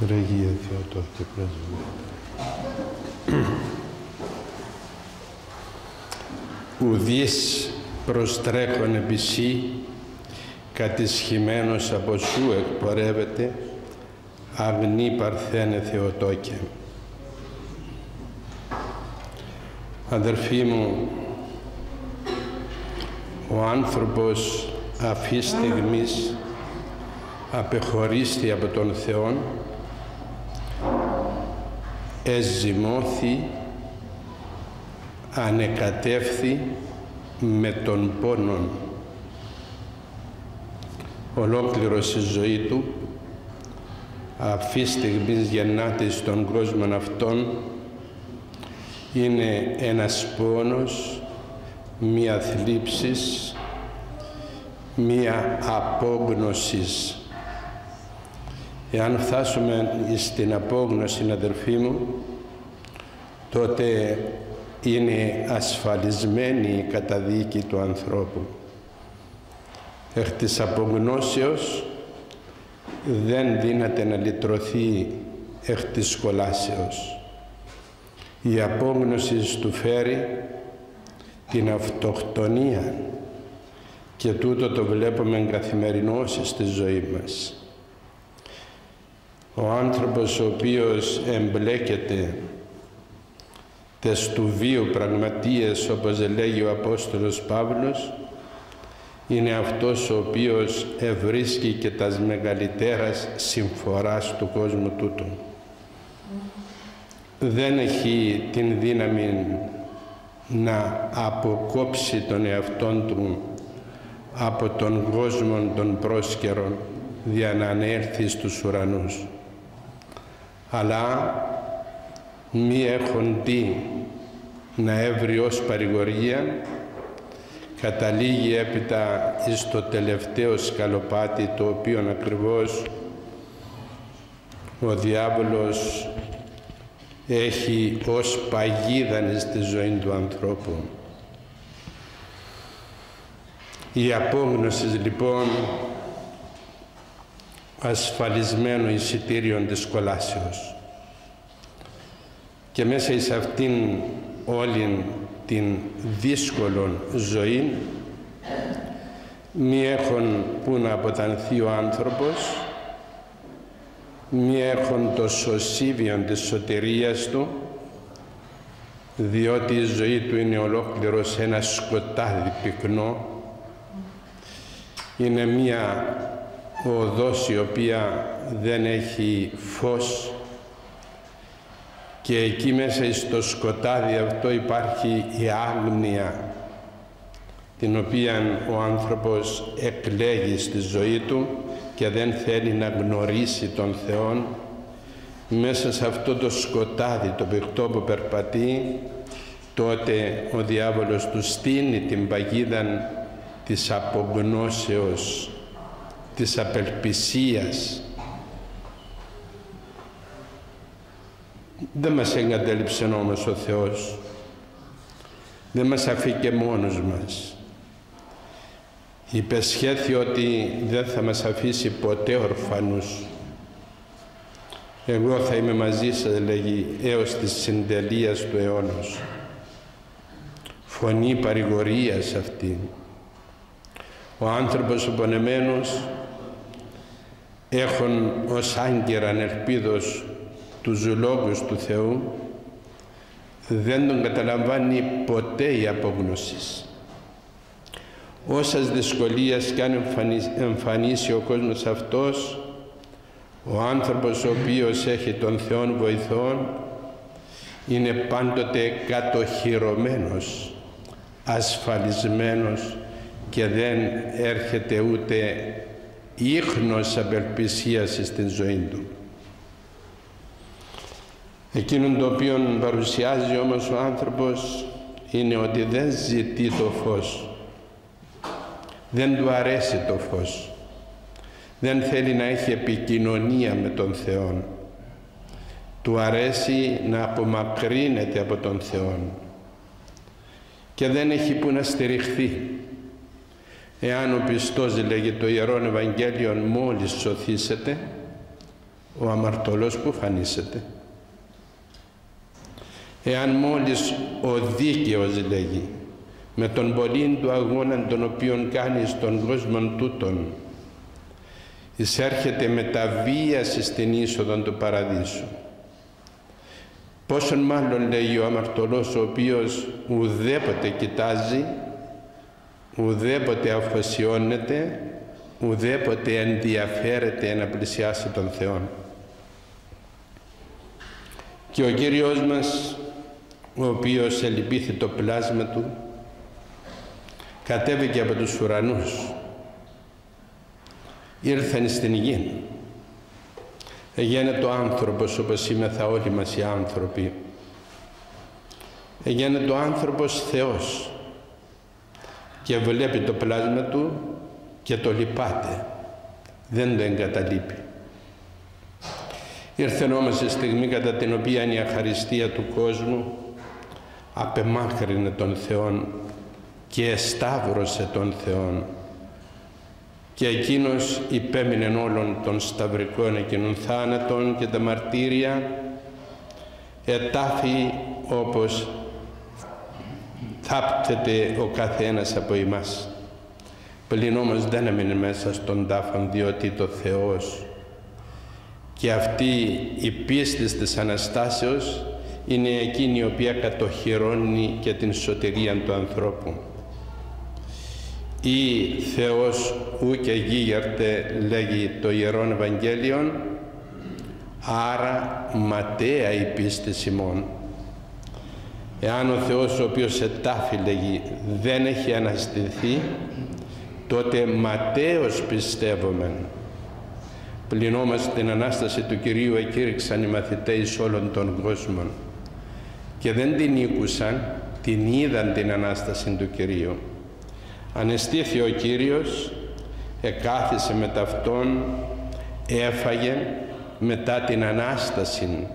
Παναγία Θεοτό και πρεσβεύεται. Ουδείς προστρέχον επισή, κατησχημένος από σου εκπορεύεται, αγνή παρθένε Θεοτόκε. Αδερφοί μου, ο άνθρωπος αυτή στιγμής απεχωρίστη από τον Θεό εζημώθη ανεκατεύθη με τον πόνον. Ολόκληρος η ζωή του αυτή στιγμής γεννάται στον κόσμο αυτόν είναι ένας πόνος μία θλίψης μία απόγνωσης Εάν φτάσουμε στην απόγνωση, αδερφοί μου, τότε είναι ασφαλισμένη η καταδίκη του ανθρώπου. Εκ της απογνώσεως δεν δύναται να λυτρωθεί εκ της σχολάσεως. Η απόγνωση του φέρει την αυτοκτονία και τούτο το βλέπουμε καθημερινώς στη ζωή μας ο άνθρωπος ο οποίος εμπλέκεται τες του βίου πραγματείες όπως λέγει ο Απόστολος Παύλος είναι αυτός ο οποίος ευρίσκει και τας μεγαλύτερας συμφοράς του κόσμου τούτου. Δεν έχει την δύναμη να αποκόψει τον εαυτόν του από τον κόσμο των πρόσκαιρων για να ανέλθει στους ουρανούς. Αλλά μη τι να έβρει ως παρηγορία καταλήγει έπειτα εις το τελευταίο σκαλοπάτι το οποίο ακριβώς ο διάβολος έχει ως παγίδα στη ζωή του ανθρώπου. Η απόγνωση λοιπόν ασφαλισμένο εισιτήριο της κολάσεως. Και μέσα σε αυτήν όλη την δύσκολη ζωή μη έχουν που να αποτανθεί ο άνθρωπος μη έχουν το σωσίβιο της σωτηρίας του διότι η ζωή του είναι ολόκληρος ένα σκοτάδι πυκνό. Είναι μία οδός η οποία δεν έχει φως και εκεί μέσα στο σκοτάδι αυτό υπάρχει η άγνοια την οποία ο άνθρωπος εκλέγει στη ζωή του και δεν θέλει να γνωρίσει τον Θεό μέσα σε αυτό το σκοτάδι το παιχτό που περπατεί τότε ο διάβολος του στείνει την παγίδα της απογνώσεως της απελπισίας. Δεν μας εγκατέλειψε όμως ο Θεός. Δεν μας αφήκε μόνος μας. Υπεσχέθη ότι δεν θα μας αφήσει ποτέ ορφανούς. Εγώ θα είμαι μαζί σας, λέγει, έως της συντελείας του αιώνος. Φωνή παρηγορίας αυτή. Ο άνθρωπος ο πονεμένος έχουν ως άγκυραν ελπίδος τους λόγους του Θεού δεν τον καταλαμβάνει ποτέ η απόγνωσης. Όσας δυσκολίες και αν εμφανίσει ο κόσμος αυτός ο άνθρωπος ο οποίος έχει τον Θεό βοηθών είναι πάντοτε κατοχυρωμένος, ασφαλισμένος και δεν έρχεται ούτε ίχνος απελπισίας στην ζωή του. Εκείνο το οποίο παρουσιάζει όμως ο άνθρωπος είναι ότι δεν ζητεί το φως. Δεν του αρέσει το φως. Δεν θέλει να έχει επικοινωνία με τον Θεό. Του αρέσει να απομακρύνεται από τον Θεό. Και δεν έχει που να στηριχθεί Εάν ο πιστός λέγει το Ιερόν Ευαγγέλιο μόλις σωθήσετε, ο αμαρτωλός που φανήσετε. Εάν μόλις ο δίκαιος λέγει, με τον πολλήν του αγώνα τον οποίον κάνεις στον κόσμο τούτον, εισέρχεται με τα βίαση στην είσοδο του παραδείσου. Πόσον μάλλον λέει ο αμαρτωλός ο οποίος ουδέποτε κοιτάζει, ουδέποτε αφοσιώνεται, ουδέποτε ενδιαφέρεται να πλησιάσει τον Θεό. Και ο Κύριος μας, ο οποίος ελυπήθη το πλάσμα Του, κατέβηκε από τους ουρανούς, ήρθαν στην γη. Έγινε το άνθρωπος όπως είμεθα όλοι μας οι άνθρωποι. Έγινε το άνθρωπος Θεός και βλέπει το πλάσμα Του και το λυπάται. Δεν το εγκαταλείπει. Ήρθε όμως η στιγμή κατά την οποία η αχαριστία του κόσμου απεμάκρυνε τον Θεόν και εσταύρωσε τον Θεόν και εκείνος υπέμεινε όλων των σταυρικών εκείνων θάνατων και τα μαρτύρια ετάφη όπως θάπτεται ο καθένας από εμάς. Πλην όμως δεν έμεινε μέσα στον τάφον διότι το Θεός και αυτή η πίστη της Αναστάσεως είναι εκείνη η οποία κατοχυρώνει και την σωτηρία του ανθρώπου. Ή Θεός ου και γίγερτε λέγει το Ιερόν Ευαγγέλιον άρα ματέα η πίστη Σιμών. Εάν ο Θεός ο οποίος ετάφη λέγει δεν έχει αναστηθεί τότε ματέως πιστεύομεν Πλην όμως την Ανάσταση του Κυρίου εκήρυξαν οι μαθητές όλων των κόσμων και δεν την ήκουσαν, την είδαν την Ανάσταση του Κυρίου. Ανεστήθη ο Κύριος, εκάθισε με ταυτόν, έφαγε μετά την Ανάσταση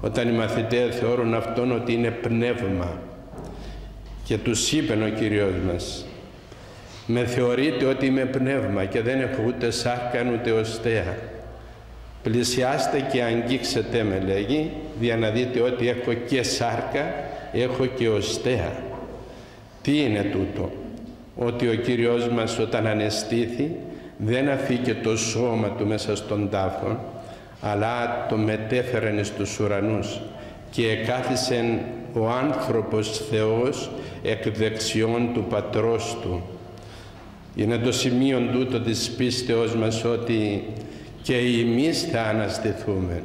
όταν οι μαθητές θεωρούν αυτόν ότι είναι πνεύμα και τους είπε ο Κύριος μας με θεωρείτε ότι είμαι πνεύμα και δεν έχω ούτε σάρκα ούτε οστέα. Πλησιάστε και αγγίξετε με λέγει, για να δείτε ότι έχω και σάρκα, έχω και οστέα. Τι είναι τούτο, ότι ο Κύριος μας όταν ανεστήθη δεν αφήκε το σώμα του μέσα στον τάφο, αλλά το μετέφερε στους ουρανούς και εκάθισεν ο άνθρωπος Θεός εκ δεξιών του Πατρός Του είναι το σημείο τούτο της πίστεως μας ότι και εμείς θα αναστηθούμε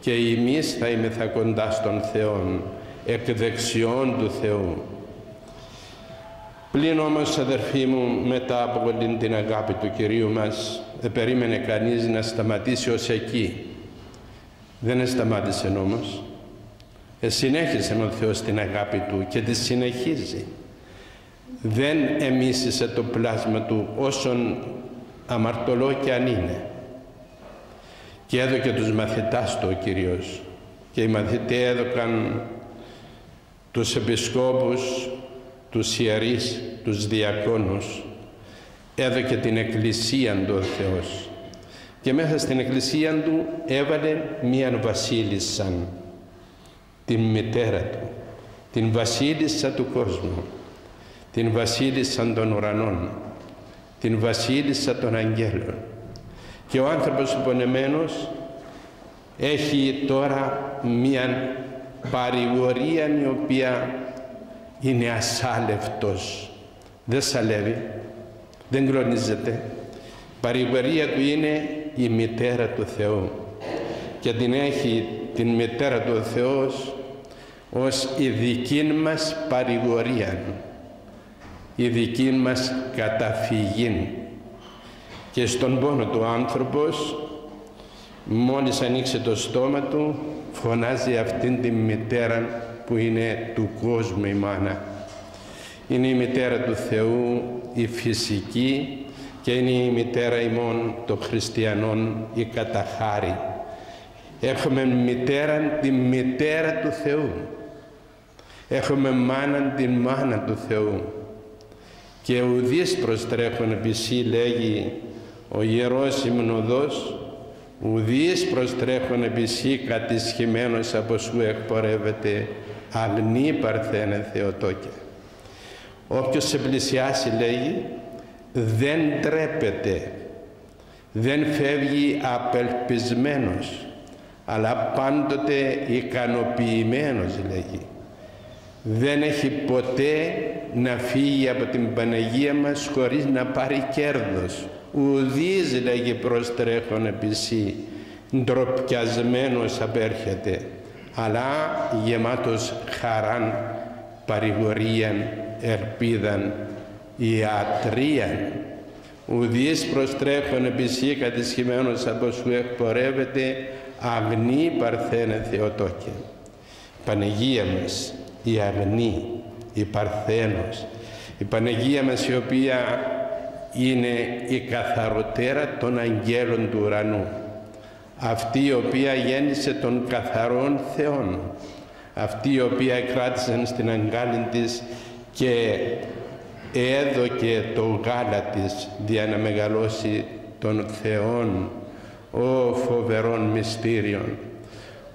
και εμείς θα είμαστε κοντά στον Θεό εκ δεξιών του Θεού. Πλην όμως αδερφοί μου μετά από την αγάπη του Κυρίου μας δεν περίμενε κανείς να σταματήσει ως εκεί. Δεν σταμάτησε όμως. Ε, συνέχισε ο Θεός την αγάπη Του και τη συνεχίζει δεν εμίσησε το πλάσμα του όσον αμαρτωλό και αν είναι. Και έδωκε τους μαθητάς του ο Κύριος και οι μαθητές έδωκαν τους επισκόπους, τους ιερείς, τους διακόνους. Έδωκε την εκκλησία του ο Θεός και μέσα στην εκκλησία του έβαλε μίαν βασίλισσα, την μητέρα του, την βασίλισσα του κόσμου την βασίλισσα των ουρανών, την βασίλισσα των αγγέλων. Και ο άνθρωπος πονεμένος έχει τώρα μία παρηγορία η οποία είναι ασάλευτος. Δεν σαλεύει, δεν κλονίζεται. Παρηγορία του είναι η μητέρα του Θεού και την έχει την μητέρα του Θεού ως η δική μας παρηγορία η δική μας καταφυγή και στον πόνο του άνθρωπος μόλις ανοίξει το στόμα του φωνάζει αυτήν την μητέρα που είναι του κόσμου η μάνα. Είναι η μητέρα του Θεού η φυσική και είναι η μητέρα ημών των χριστιανών η καταχάρη. Έχουμε μητέρα τη μητέρα του Θεού. Έχουμε μάνα την μάνα του Θεού. Και ουδείς προστρέχον επισή λέγει ο Ιερός Υμνοδός ουδείς προστρέχον επισή κατησχημένος από σου εκπορεύεται αγνή παρθένε Θεοτόκε. Όποιος σε πλησιάσει λέγει δεν τρέπεται, δεν φεύγει απελπισμένος, αλλά πάντοτε ικανοποιημένος λέγει. Δεν έχει ποτέ να φύγει από την Παναγία μας χωρίς να πάρει κέρδος. Ουδής λέγει προστρέχον επισή, ντροπιασμένος απέρχεται, αλλά γεμάτος χαράν, παρηγορίαν, ελπίδαν, ιατρίαν. Ουδείς προστρέχον επισή κατησχημένος από σου εκπορεύεται, αγνή παρθένε Θεοτόκε. Παναγία μας, η αγνή, η παρθένος, η Παναγία μας η οποία είναι η καθαροτέρα των αγγέλων του ουρανού αυτή η οποία γέννησε των καθαρών Θεών αυτή η οποία κράτησαν στην αγκάλη της και έδωκε το γάλα της για να μεγαλώσει των Θεών ο φοβερών μυστήριων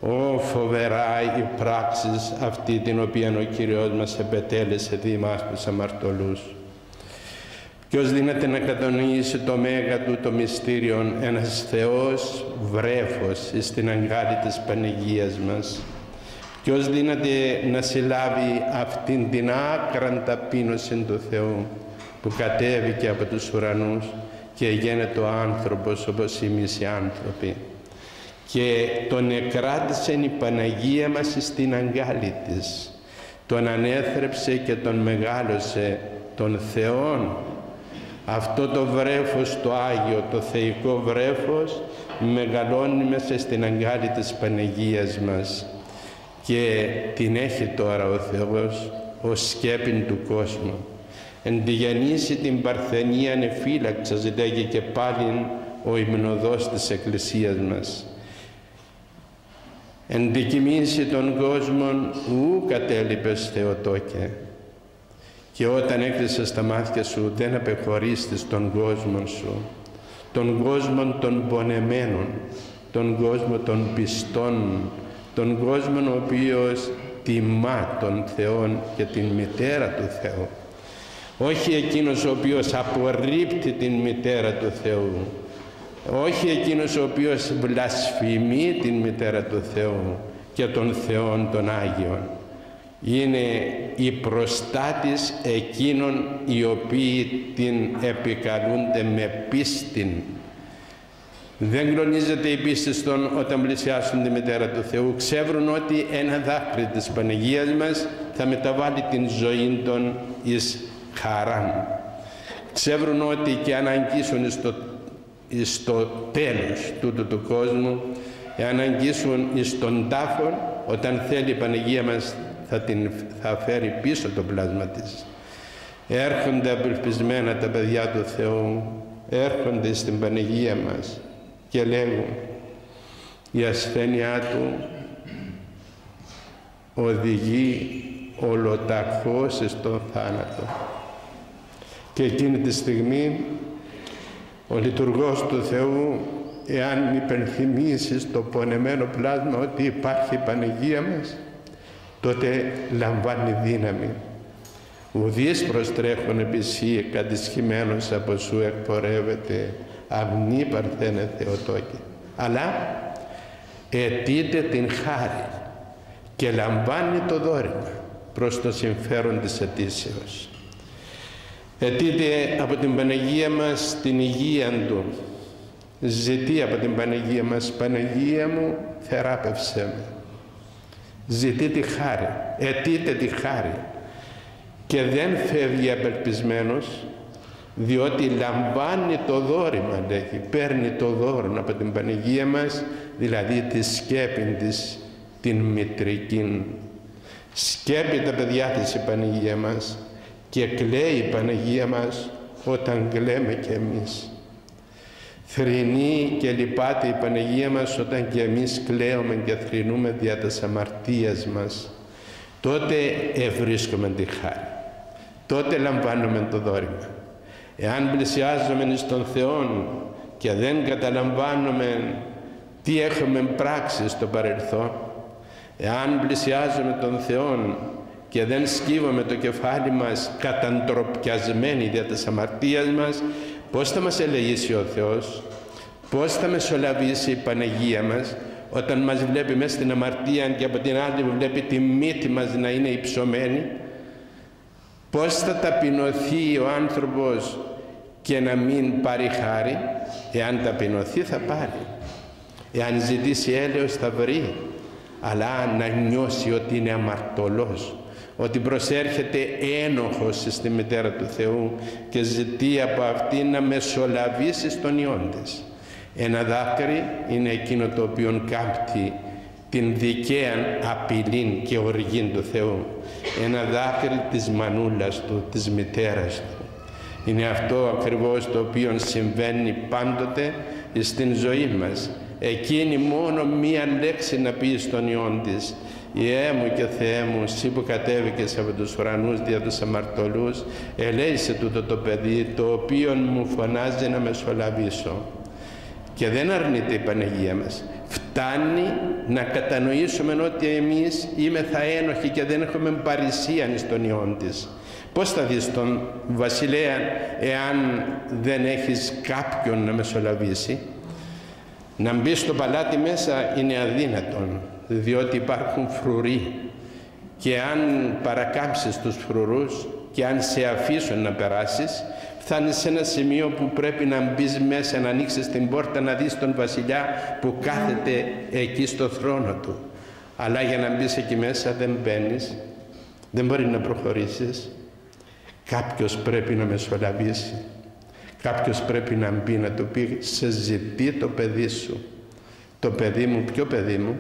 Ω φοβερά οι πράξεις αυτή την οποία ο Κύριος μας επετέλεσε δήμας τους αμαρτωλούς. Ποιος δίνεται να κατανοήσει το μέγα του το μυστήριο ένας Θεός βρέφος στην αγκάλη της Πανηγίας μας. Ποιος δίνεται να συλλάβει αυτήν την άκραν ταπείνωση του Θεού που κατέβηκε από τους ουρανούς και γίνεται ο άνθρωπος όπως εμείς οι άνθρωποι και τον εκράτησε η Παναγία μας στην αγκάλη της τον ανέθρεψε και τον μεγάλωσε τον Θεόν αυτό το βρέφος το Άγιο το θεϊκό βρέφος μεγαλώνει μέσα στην αγκάλη της Παναγίας μας και την έχει τώρα ο Θεός ως σκέπιν του κόσμου. Εν τη γεννήσει την παρθενία ανεφύλαξα λέγει και πάλι ο υμνοδός της Εκκλησίας μας. Ενδικημίσει τον κόσμον ου κατέλειπες Θεοτόκε και όταν έκλεισες τα μάτια σου δεν απεχωρίστης τον κόσμο σου τον κόσμο των πονεμένων τον κόσμο των πιστών τον κόσμο ο οποίος τιμά τον Θεό και την μητέρα του Θεού. Όχι εκείνος ο οποίος απορρίπτει την μητέρα του Θεού. Όχι εκείνος ο οποίος βλασφημεί την μητέρα του Θεού και των Θεών των Άγιων είναι η προστάτης εκείνων οι οποίοι την επικαλούνται με πίστη δεν γνωρίζεται η πίστη στον όταν πλησιάσουν τη μητέρα του Θεού. Ξέρουν ότι ένα δάκρυ της Παναγίας μας θα μεταβάλει την ζωή των εις χαράν. Ξέρουν ότι και αν αγγίσουν στο στο τέλος τούτου του κόσμου εάν αγγίσουν εις τον τάφο όταν θέλει η Παναγία μας θα, την, θα φέρει πίσω το πλάσμα της. Έρχονται απελπισμένα τα παιδιά του Θεού έρχονται στην Παναγία μας και λέγουν η ασθένειά του οδηγεί ολοταχώς στον θάνατο και εκείνη τη στιγμή ο λειτουργός του Θεού εάν υπενθυμίσεις το πονεμένο πλάσμα ότι υπάρχει η Παναγία μας τότε λαμβάνει δύναμη ουδείς προστρέχον επισύ κατησχημένος από σου εκπορεύεται αυνή παρθένε Θεοτόκη αλλά αιτείται την χάρη και λαμβάνει το δόρημα προς το συμφέρον της αιτήσεως Αιτείται από την Παναγία μας την υγεία Του. Ζητεί από την Παναγία μας, Παναγία μου, θεράπευσέ με. Ζητεί τη χάρη, αιτείται τη χάρη. Και δεν φεύγει απελπισμένος, διότι λαμβάνει το δόρημα, λέγει, παίρνει το δώρο από την Παναγία μας, δηλαδή τη σκέπη της, την μητρική. Σκέπει τα παιδιά της η Παναγία μας, και κλαίει η Παναγία μας όταν κλαίμε κι εμείς. Θρηνεί και λυπάται η Παναγία μας όταν και εμείς κλαίουμε και θρηνούμε δια της αμαρτίας μας. Τότε ευρίσκουμε τη χάρη. τότε λαμβάνουμε το δόρημα. Εάν πλησιάζουμε στον Θεό και δεν καταλαμβάνουμε τι έχουμε πράξει στο παρελθόν, εάν πλησιάζουμε τον Θεό και δεν σκύβουμε το κεφάλι μας καταντροπιασμένοι δια της αμαρτίας μας, πώς θα μας ελεγήσει ο Θεός, πώς θα μεσολαβήσει η Παναγία μας, όταν μας βλέπει μέσα στην αμαρτία και από την άλλη βλέπει τη μύτη μας να είναι υψωμένη, πώς θα ταπεινωθεί ο άνθρωπος και να μην πάρει χάρη, εάν ταπεινωθεί θα πάρει. Εάν ζητήσει έλεος θα βρει, αλλά να νιώσει ότι είναι αμαρτωλός, ότι προσέρχεται ένοχος στη Μητέρα του Θεού και ζητεί από αυτή να μεσολαβήσει στον Υιόν της. Ένα δάκρυ είναι εκείνο το οποίο κάμπτει την δικαία απειλή και οργή του Θεού. Ένα δάκρυ της μανούλας του, της μητέρας του. Είναι αυτό ακριβώς το οποίο συμβαίνει πάντοτε στην ζωή μας. Εκείνη μόνο μία λέξη να πει στον Υιόν της. Ιέ μου και Θεέ μου, εσύ που κατέβηκες από τους ουρανούς δια τους αμαρτωλούς, ελέησε τούτο το παιδί το οποίο μου φωνάζει να μεσολαβήσω. Και δεν αρνείται η Παναγία μας. Φτάνει να κατανοήσουμε ότι εμείς θα ένοχοι και δεν έχουμε παρησία στον Υιόν της. Πώς θα δεις τον βασιλέα εάν δεν έχεις κάποιον να μεσολαβήσει; Να μπει στο παλάτι μέσα είναι αδύνατον διότι υπάρχουν φρουροί και αν παρακάμψεις τους φρουρούς και αν σε αφήσουν να περάσεις φτάνεις σε ένα σημείο που πρέπει να μπεις μέσα, να ανοίξεις την πόρτα, να δεις τον βασιλιά που κάθεται εκεί στο θρόνο του. Αλλά για να μπεις εκεί μέσα δεν μπαίνεις, δεν μπορεί να προχωρήσεις. Κάποιος πρέπει να μεσολαβήσει. Κάποιος πρέπει να μπει να του πει σε ζητεί το παιδί σου. Το παιδί μου, ποιο παιδί μου,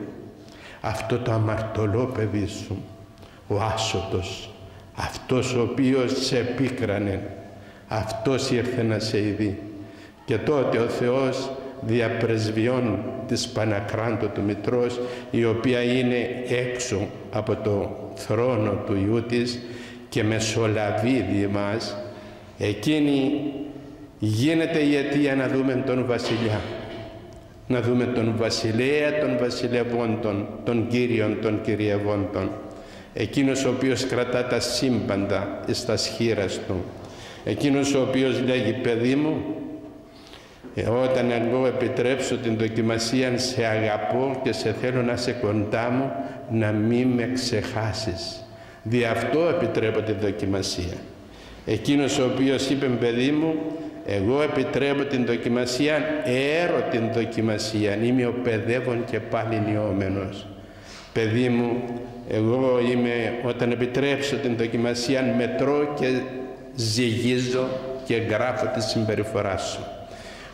αυτό το αμαρτωλό παιδί σου, ο άσωτος, αυτός ο οποίος σε επίκρανε, αυτός ήρθε να σε ειδεί. Και τότε ο Θεός διαπρεσβειών της Πανακράντου του Μητρός η οποία είναι έξω από το θρόνο του Ιού της και μεσολαβεί δι' μας εκείνη γίνεται η αιτία να δούμε τον βασιλιά να δούμε τον βασιλέα των βασιλευόντων τον κύριον των κυριευόντων. Εκείνος ο οποίος κρατά τα σύμπαντα στα σχήρας του. Εκείνος ο οποίος λέγει παιδί μου ε, όταν εγώ επιτρέψω την δοκιμασία σε αγαπώ και σε θέλω να σε κοντά μου να μην με ξεχάσεις. Δι' αυτό επιτρέπω την δοκιμασία εκείνος ο οποίος είπε παιδί μου εγώ επιτρέπω την δοκιμασία έρω την δοκιμασία είμαι ο παιδεύων και πάλι νιώμενος παιδί μου εγώ είμαι όταν επιτρέψω την δοκιμασία μετρώ και ζυγίζω και γράφω τη συμπεριφορά σου.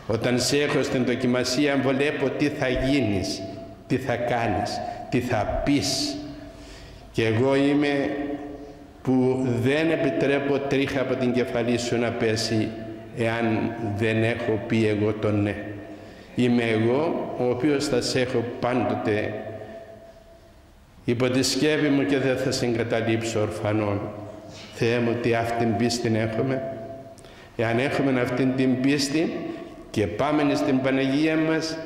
Όταν σε έχω στην δοκιμασία βλέπω τι θα γίνεις, τι θα κάνεις, τι θα πεις. Και εγώ είμαι που δεν επιτρέπω τρίχα από την κεφαλή σου να πέσει εάν δεν έχω πει εγώ το ναι. Είμαι εγώ ο οποίος θα σε έχω πάντοτε υπό τη σκέπη μου και δεν θα συγκαταλείψω ορφανών. Θεέ μου τι αυτήν πίστη έχουμε. Εάν έχουμε αυτήν την πίστη και πάμε στην Παναγία μας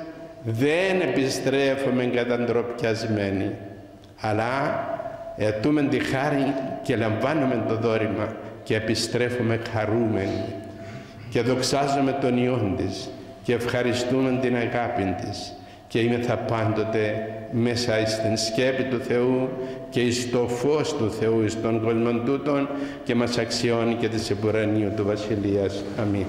δεν επιστρέφουμε καταντροπιασμένοι αλλά ετούμε τη χάρη και λαμβάνουμε το δόρημα και επιστρέφουμε χαρούμενοι και δοξάζουμε τον Υιόν της και ευχαριστούμε την αγάπη της και είμαι θα πάντοτε μέσα στην σκέπη του Θεού και στο φως του Θεού στον κόσμο τούτον και μας αξιώνει και της επουρανίου του Βασιλείας. Αμήν.